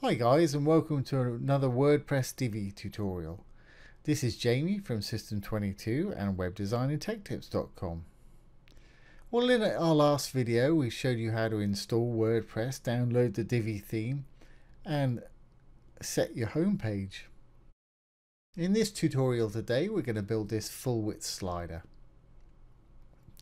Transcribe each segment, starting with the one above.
Hi guys and welcome to another WordPress Divi tutorial. This is Jamie from System22 and webdesignandtechtips.com. Well in our last video we showed you how to install WordPress, download the Divi theme and set your home page. In this tutorial today we're going to build this full width slider.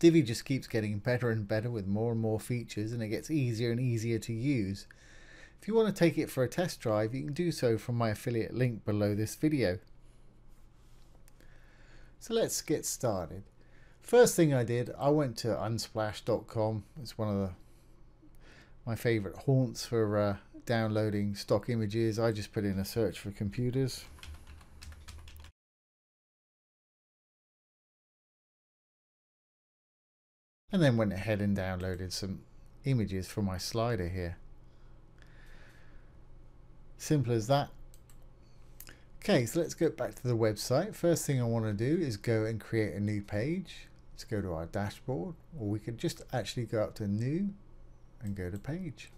Divi just keeps getting better and better with more and more features and it gets easier and easier to use. If you want to take it for a test drive, you can do so from my affiliate link below this video. So let's get started. First thing I did, I went to unsplash.com. It's one of the, my favorite haunts for uh, downloading stock images. I just put in a search for computers. and then went ahead and downloaded some images for my slider here. Simple as that. Okay, so let's go back to the website. First thing I want to do is go and create a new page. Let's go to our dashboard, or we could just actually go up to new and go to page.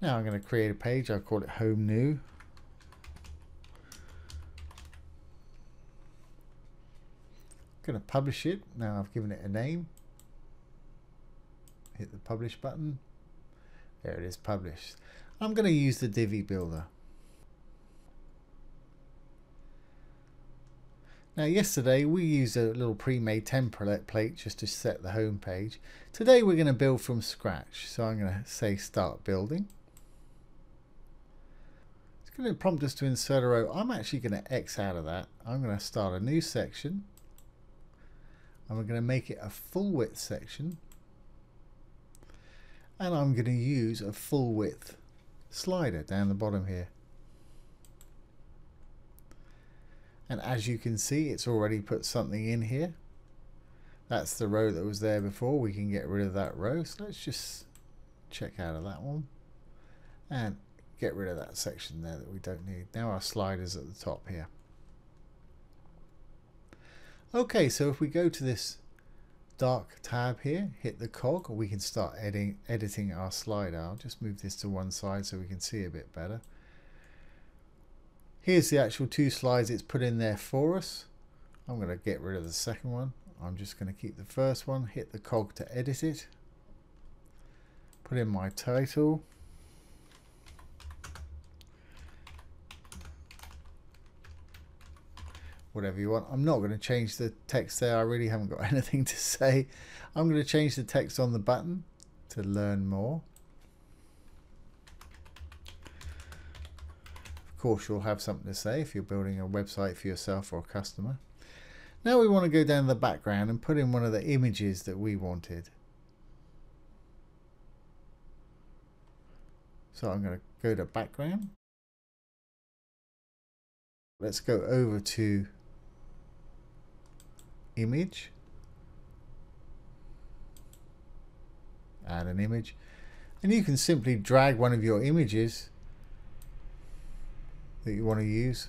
Now I'm going to create a page. I'll call it home new. I'm going to publish it. Now I've given it a name. Hit the publish button. There it is published. I'm going to use the Divi builder. Now yesterday we used a little pre-made template plate just to set the home page. Today we're going to build from scratch. So I'm going to say start building. It's going to prompt us to insert a row. I'm actually going to X out of that. I'm going to start a new section and we're going to make it a full width section and I'm going to use a full width slider down the bottom here. And as you can see it's already put something in here. That's the row that was there before. We can get rid of that row. So let's just check out of that one and get rid of that section there that we don't need. Now our sliders at the top here. Okay, so if we go to this dark tab here, hit the cog, we can start editing, editing our slider. I'll just move this to one side so we can see a bit better. Here's the actual two slides it's put in there for us. I'm going to get rid of the second one. I'm just going to keep the first one, hit the cog to edit it. Put in my title. Whatever you want. I'm not going to change the text there. I really haven't got anything to say. I'm going to change the text on the button to learn more. Of course, you'll have something to say if you're building a website for yourself or a customer. Now we want to go down the background and put in one of the images that we wanted. So I'm going to go to background. Let's go over to image. Add an image. And you can simply drag one of your images that you want to use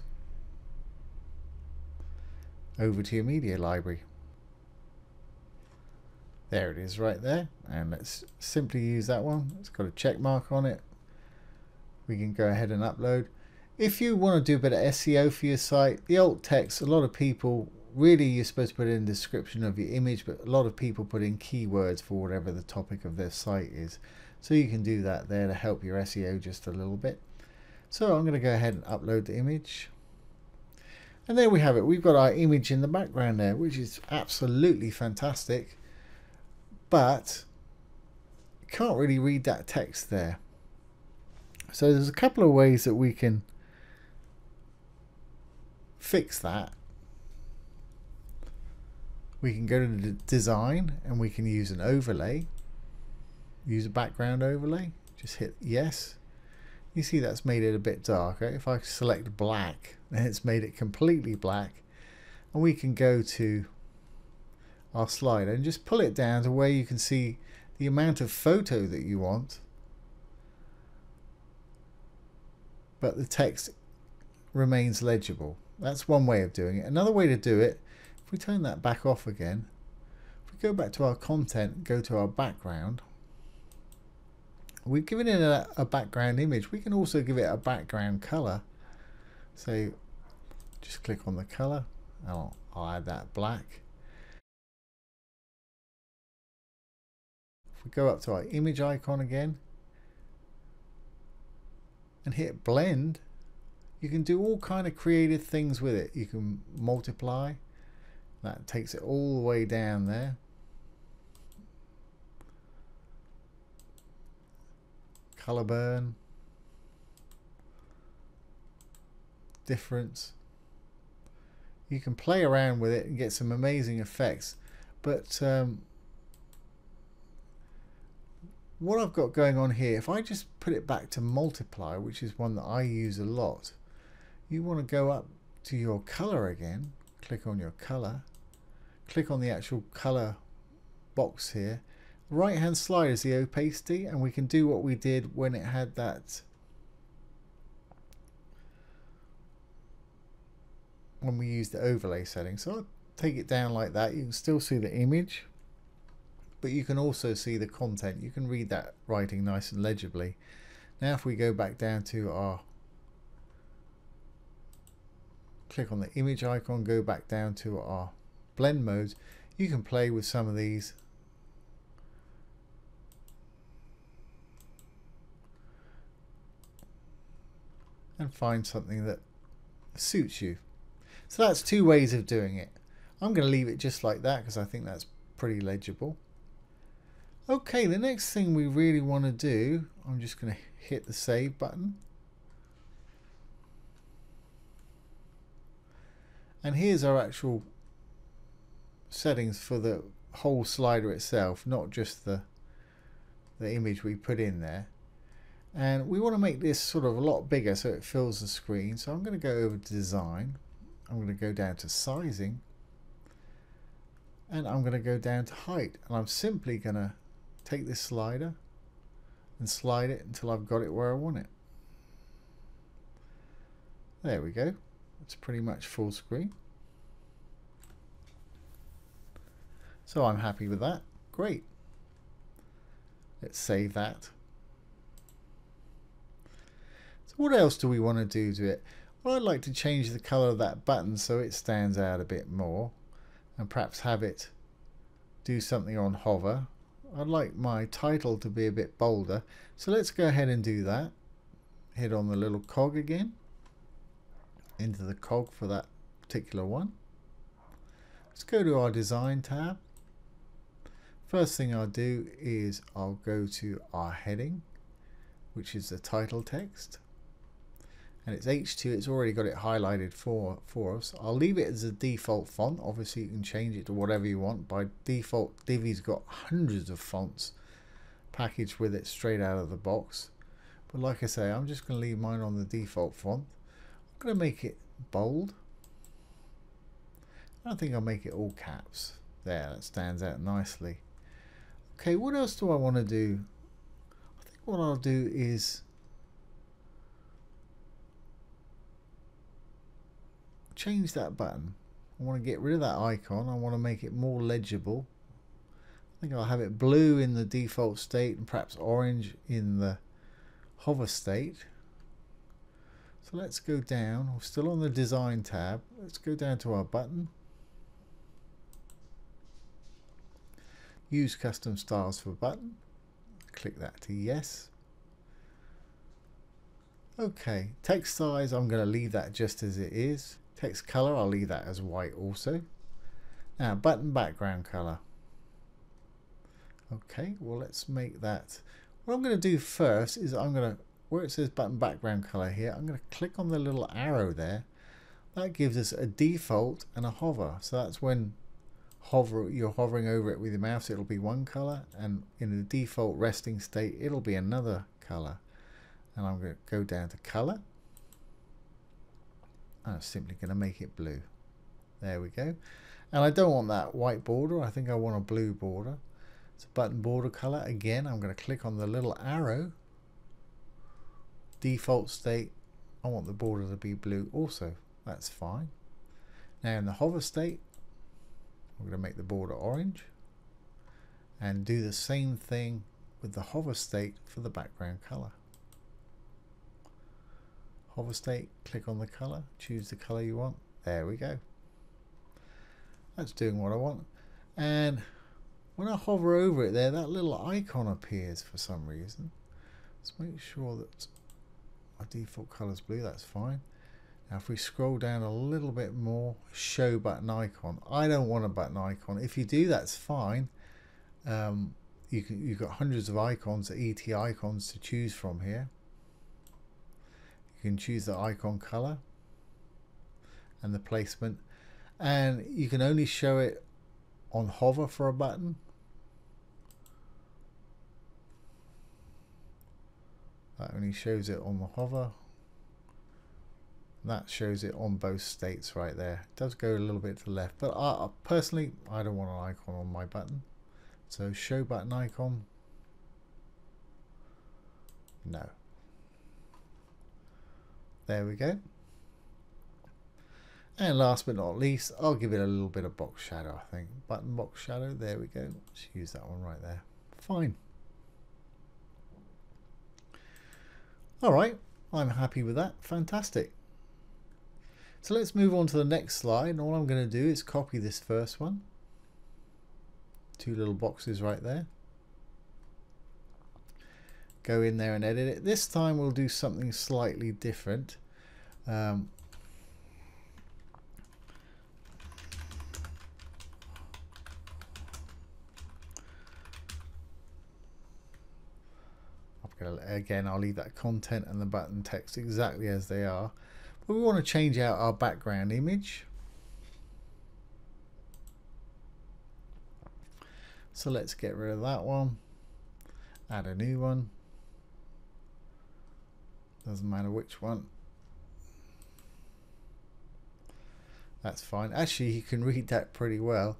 over to your media library. There it is right there. And let's simply use that one. It's got a check mark on it. We can go ahead and upload. If you want to do a bit of SEO for your site the alt text a lot of people really you're supposed to put in a description of your image but a lot of people put in keywords for whatever the topic of their site is. So you can do that there to help your SEO just a little bit. So I'm going to go ahead and upload the image. And there we have it. We've got our image in the background there which is absolutely fantastic. But can't really read that text there. So there's a couple of ways that we can fix that we can go to the design and we can use an overlay. Use a background overlay. Just hit yes. You see that's made it a bit darker. If I select black then it's made it completely black. And we can go to our slider and just pull it down to where you can see the amount of photo that you want. But the text remains legible. That's one way of doing it. Another way to do it if we turn that back off again, if we go back to our content, go to our background, we've given it a, a background image. We can also give it a background color. So just click on the color. I'll, I'll add that black. If we go up to our image icon again and hit blend, you can do all kind of creative things with it. You can multiply. That takes it all the way down there. Color burn. Difference. You can play around with it and get some amazing effects. But um, what I've got going on here, if I just put it back to multiply, which is one that I use a lot, you want to go up to your color again, click on your color, click on the actual color box here. Right hand slide is the opacity and we can do what we did when it had that when we used the overlay setting. So I'll take it down like that. You can still see the image but you can also see the content. You can read that writing nice and legibly. Now if we go back down to our click on the image icon, go back down to our blend modes, you can play with some of these and find something that suits you. So that's two ways of doing it. I'm going to leave it just like that because I think that's pretty legible. Okay, the next thing we really want to do, I'm just going to hit the save button. And here's our actual settings for the whole slider itself, not just the, the image we put in there. And we want to make this sort of a lot bigger so it fills the screen. So I'm going to go over to design. I'm going to go down to sizing. And I'm going to go down to height. And I'm simply going to take this slider and slide it until I've got it where I want it. There we go. It's pretty much full screen. So I'm happy with that. Great. Let's save that. So what else do we want to do to it? Well, I'd like to change the color of that button so it stands out a bit more and perhaps have it do something on hover I'd like my title to be a bit bolder. So let's go ahead and do that. Hit on the little cog again. Into the cog for that particular one. Let's go to our design tab. First thing I'll do is I'll go to our heading, which is the title text. And it's H2 it's already got it highlighted for for us. I'll leave it as a default font. Obviously you can change it to whatever you want. By default Divi's got hundreds of fonts packaged with it straight out of the box. But like I say I'm just going to leave mine on the default font I'm going to make it bold I think I'll make it all caps there that stands out nicely okay what else do I want to do I think what I'll do is change that button. I want to get rid of that icon. I want to make it more legible. I think I'll have it blue in the default state and perhaps orange in the hover state. So let's go down. We're still on the design tab. Let's go down to our button. Use custom styles for button. Click that to yes. Okay, text size, I'm going to leave that just as it is. Text color, I'll leave that as white also. Now, button background color. Okay, well, let's make that. What I'm going to do first is I'm going to, where it says button background color here, I'm going to click on the little arrow there. That gives us a default and a hover. So that's when hover you're hovering over it with your mouse, it'll be one color, and in the default resting state, it'll be another color. And I'm going to go down to color I'm simply going to make it blue. There we go. And I don't want that white border. I think I want a blue border. It's a button border color. Again, I'm going to click on the little arrow. Default state. I want the border to be blue also. That's fine. Now in the hover state, I'm going to make the border orange. And do the same thing with the hover state for the background color. Hover state, click on the color, choose the color you want. There we go. That's doing what I want. And when I hover over it there, that little icon appears for some reason. Let's make sure that our default colors blue, that's fine. Now if we scroll down a little bit more, show button icon. I don't want a button icon. If you do, that's fine. Um, you can, you've got hundreds of icons, ET icons to choose from here. You can choose the icon color and the placement. And you can only show it on hover for a button. That only shows it on the hover that shows it on both states right there. It does go a little bit to the left but I, personally I don't want an icon on my button. So show button icon. No. There we go. And last but not least I'll give it a little bit of box shadow I think. Button box shadow there we go. Let's use that one right there. Fine alright I'm happy with that fantastic so let's move on to the next slide. All I'm going to do is copy this first one. Two little boxes right there. Go in there and edit it. This time we'll do something slightly different. Um, again I'll leave that content and the button text exactly as they are but we want to change out our background image. So let's get rid of that one. Add a new one. Doesn't matter which one. That's fine. Actually, you can read that pretty well.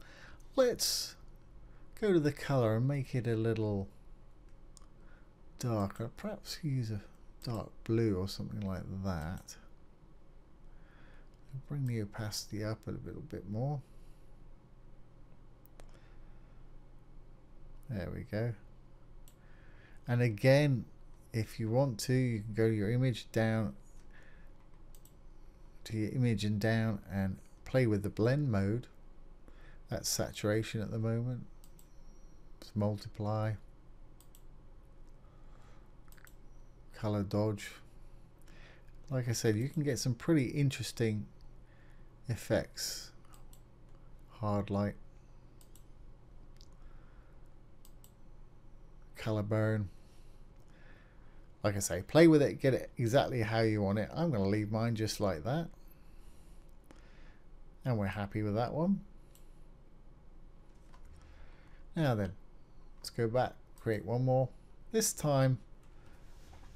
Let's go to the color and make it a little darker. Perhaps use a dark blue or something like that bring the opacity up a little bit more. There we go. And again, if you want to, you can go to your image down to your image and down and play with the blend mode. That's saturation at the moment. Let's multiply. Color dodge. Like I said, you can get some pretty interesting effects. Hard light. Color burn. Like I say play with it get it exactly how you want it. I'm going to leave mine just like that. And we're happy with that one. Now then let's go back create one more. This time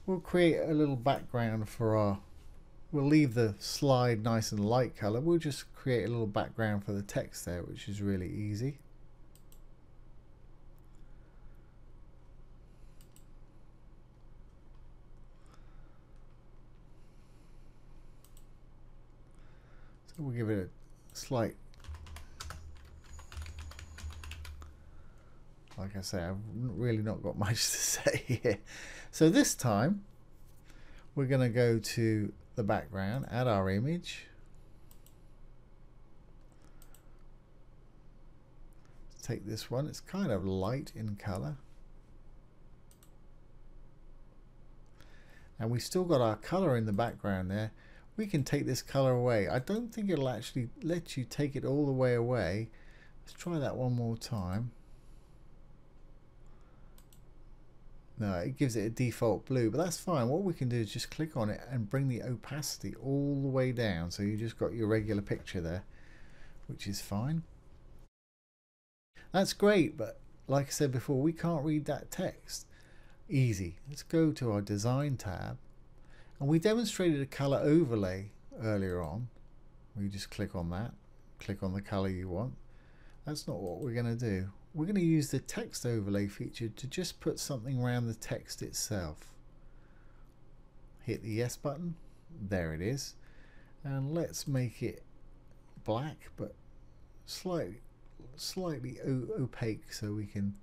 we'll create a little background for our we'll leave the slide nice and light color. We'll just create a little background for the text there, which is really easy. So we'll give it a slight like I say, I've really not got much to say here. So this time, we're going to go to the background, add our image. Take this one, it's kind of light in color. And we still got our color in the background there. We can take this color away. I don't think it'll actually let you take it all the way away. Let's try that one more time. No, it gives it a default blue, but that's fine. What we can do is just click on it and bring the opacity all the way down. So you just got your regular picture there, which is fine. That's great, but like I said before, we can't read that text. Easy. Let's go to our design tab. And we demonstrated a color overlay earlier on. We just click on that, click on the color you want. That's not what we're going to do we're going to use the text overlay feature to just put something around the text itself. Hit the yes button. There it is. And let's make it black, but slightly, slightly opaque so we can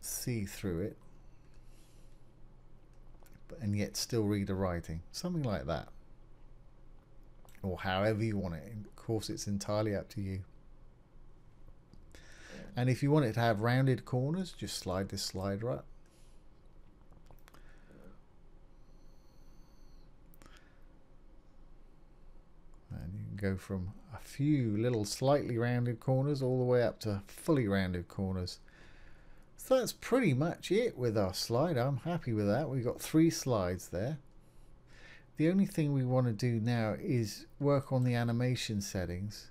see through it and yet still read the writing. Something like that. Or however you want it. Of course, it's entirely up to you. And if you want it to have rounded corners, just slide this slider up. And you can go from a few little slightly rounded corners all the way up to fully rounded corners. So that's pretty much it with our slide. I'm happy with that. We've got three slides there. The only thing we want to do now is work on the animation settings.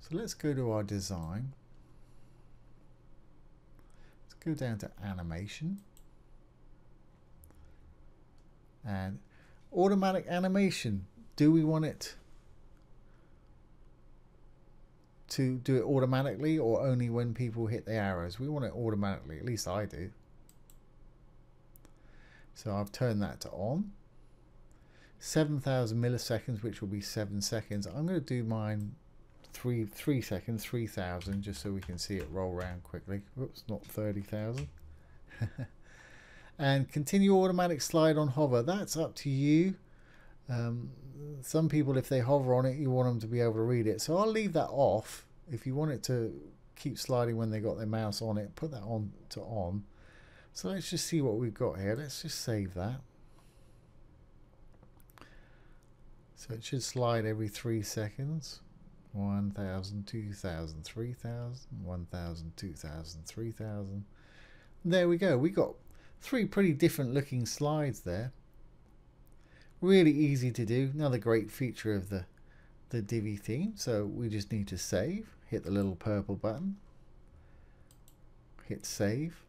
So let's go to our design. Go down to animation. And automatic animation. Do we want it to do it automatically or only when people hit the arrows? We want it automatically, at least I do. So I've turned that to on. 7,000 milliseconds, which will be 7 seconds. I'm going to do mine 3, three seconds, 3,000, just so we can see it roll around quickly. Whoops, not 30,000. and continue automatic slide on hover. That's up to you. Um, some people, if they hover on it, you want them to be able to read it. So I'll leave that off. If you want it to keep sliding when they got their mouse on it, put that on to on. So let's just see what we've got here. Let's just save that. So it should slide every three seconds. 1,000, 2,000, 3,000, 1,000, 2,000, 3,000. There we go. We got three pretty different looking slides there. Really easy to do. Another great feature of the, the Divi theme. So we just need to save. Hit the little purple button. Hit save.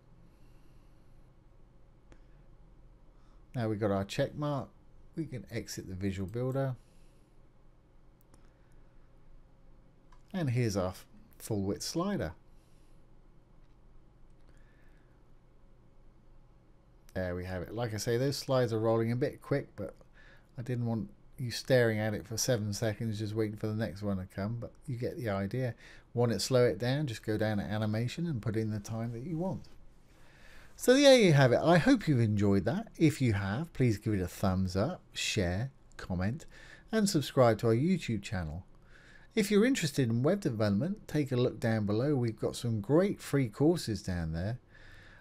Now we've got our check mark. We can exit the visual builder. And here's our full width slider. There we have it. Like I say, those slides are rolling a bit quick, but I didn't want you staring at it for seven seconds just waiting for the next one to come, but you get the idea. Want it slow it down, just go down to animation and put in the time that you want. So there you have it. I hope you've enjoyed that. If you have, please give it a thumbs up, share, comment, and subscribe to our YouTube channel. If you're interested in web development, take a look down below. We've got some great free courses down there,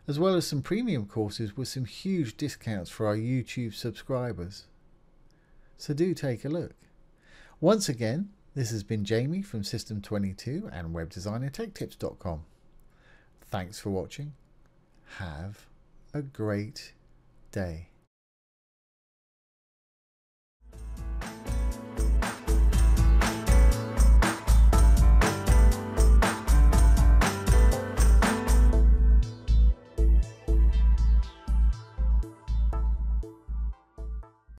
as well as some premium courses with some huge discounts for our YouTube subscribers. So do take a look. Once again, this has been Jamie from System22 and WebDesignAndTechTips.com. Thanks for watching. Have a great day.